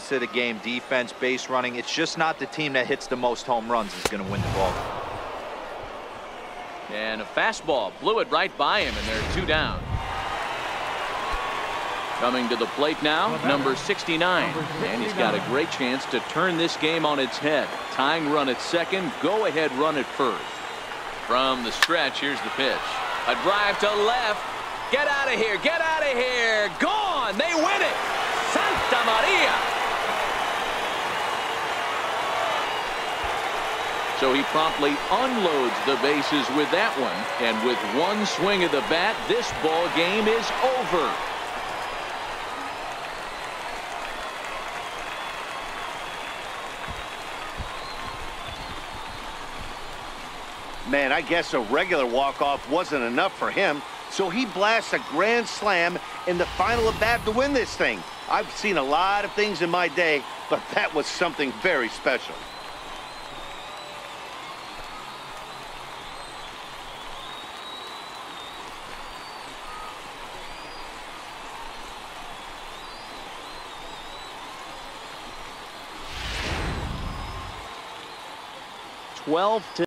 to the game, defense, base running. It's just not the team that hits the most home runs is going to win the ball. And a fastball blew it right by him, and they're two down. Coming to the plate now, number 69. And he's got a great chance to turn this game on its head. Tying run at second, go ahead run at first. From the stretch, here's the pitch. A drive to left. Get out of here, get out of here. Gone, they win it. Santa Maria. So he promptly unloads the bases with that one. And with one swing of the bat, this ball game is over. Man, I guess a regular walk-off wasn't enough for him, so he blasts a grand slam in the final at bat to win this thing. I've seen a lot of things in my day, but that was something very special. Twelve to